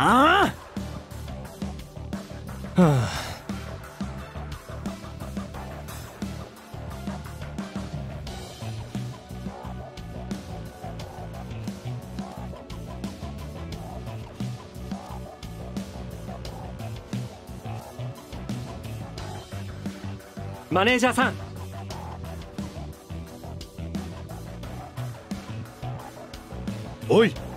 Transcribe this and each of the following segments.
ああはあマネージャーさん。おい。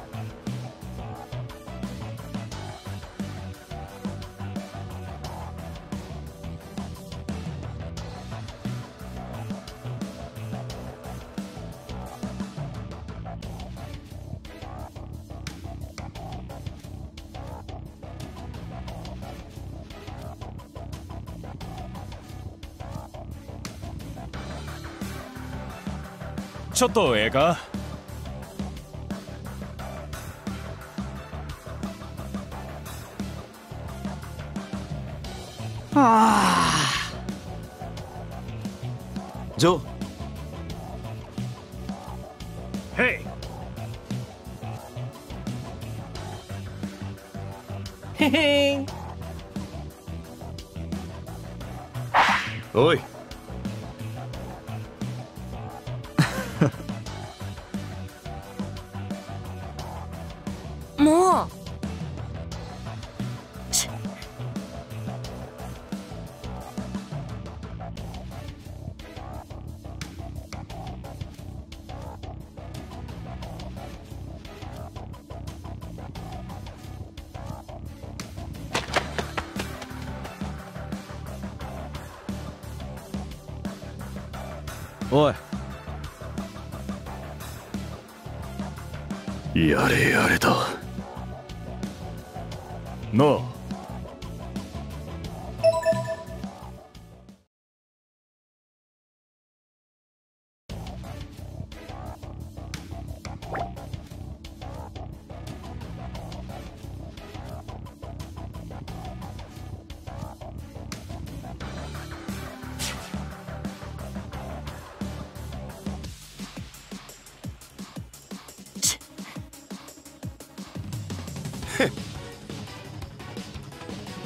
ちょっとええか？あジョ。へいへへんおいもう。おい。やれやれだ。なあ。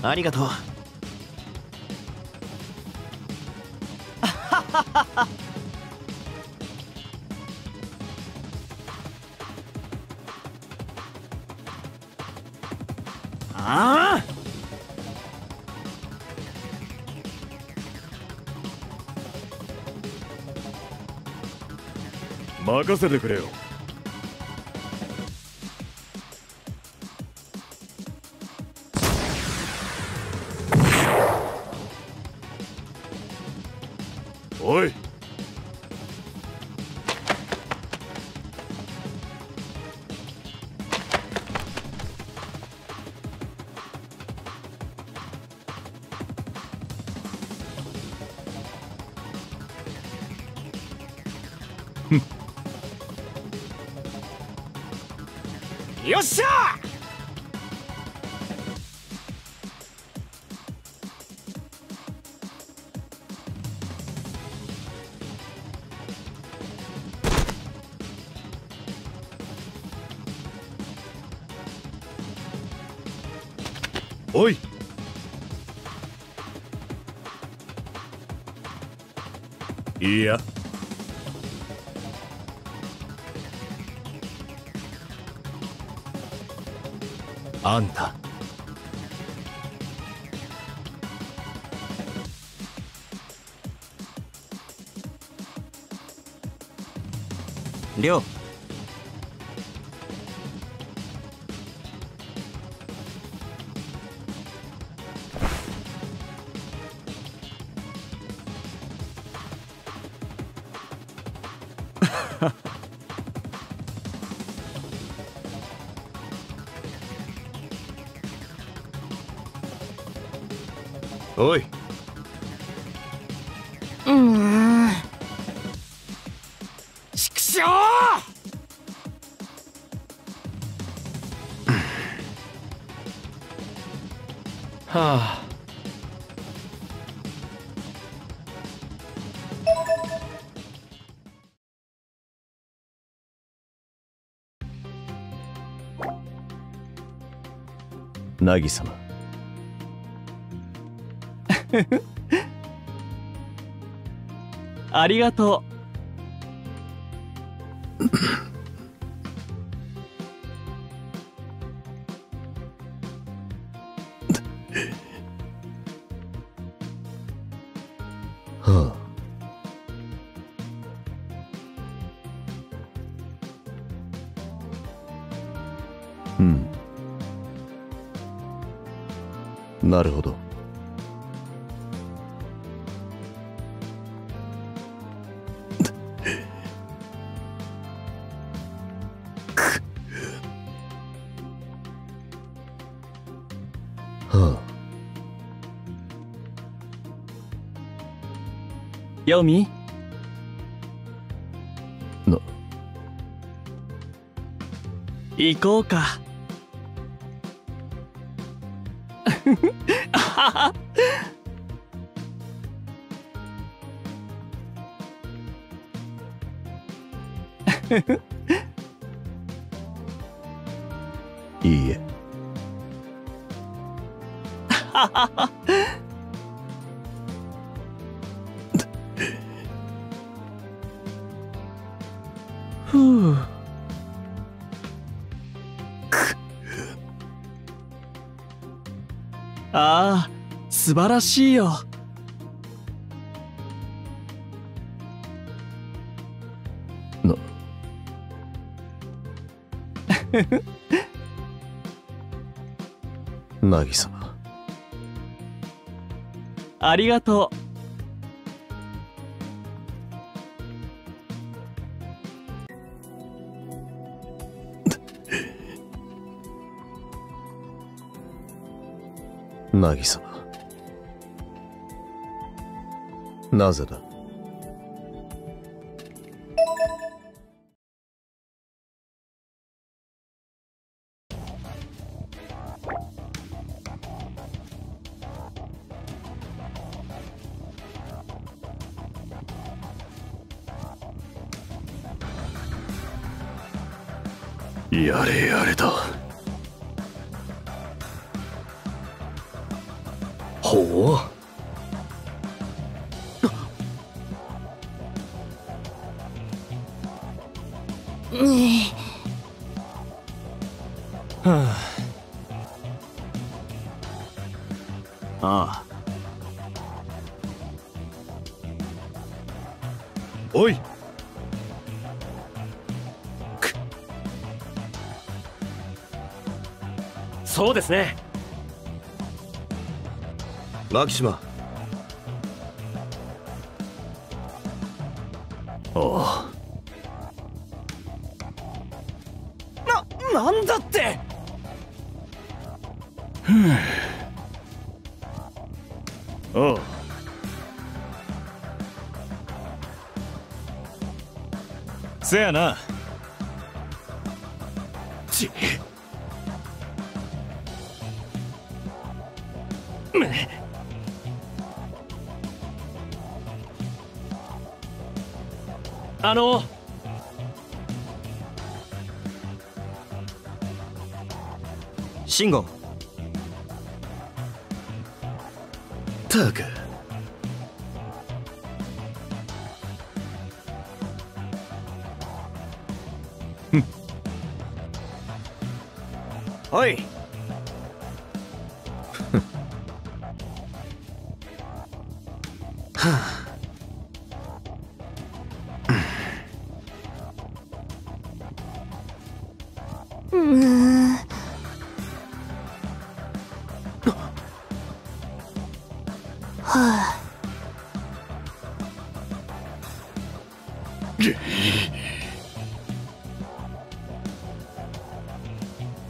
ありがとう。ああ。任せてくれよ。おい。おい。いや。あんた。りょう。おい。うん。畜生！はあナギ様。ありがとは なるほど。はあ。うヨミ？な。行こうか いいえ。ああ素晴らしいよ。な。ナギ様ありがとナ ギ様なぜだ？やれやれだ。はあ。あおい。そうですね。マキシマおう。ななんだっておう。せやな。ちあの。シンゴたくおいや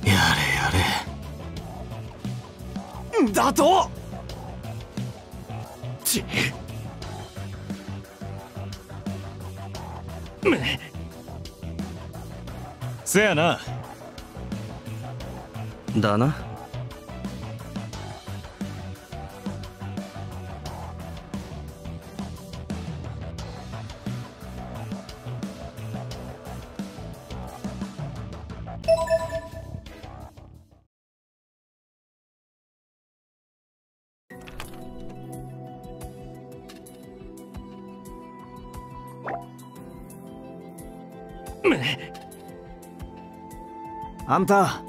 れやれ。だと？ち。せやな。だなあんた。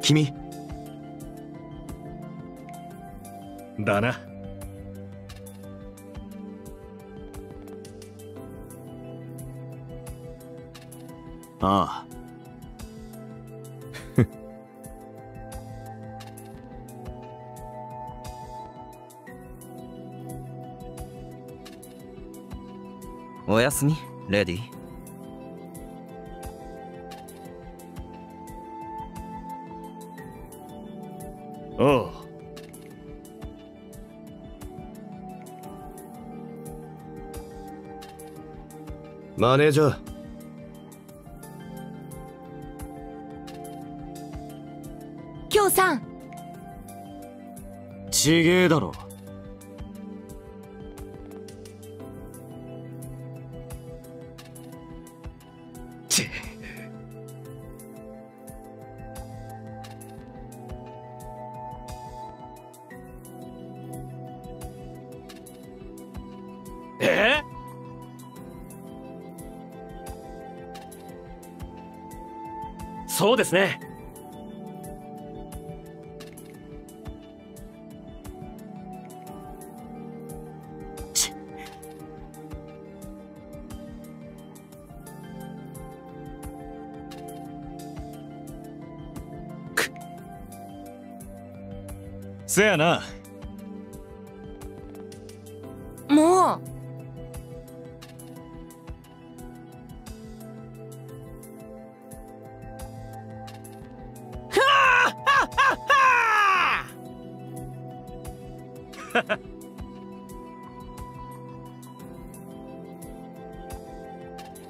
君。だな。ああおやすみレディおう。マネージャー。京さん。ちげえだろえそうですね。せやな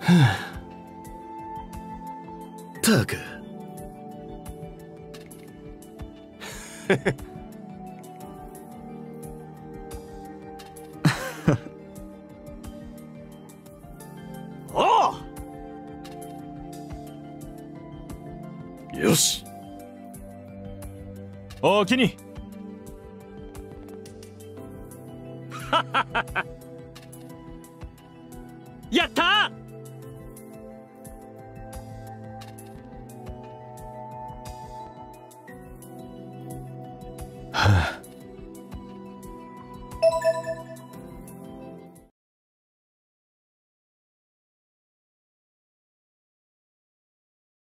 ったくおうよし。おおきにハハハハ。やった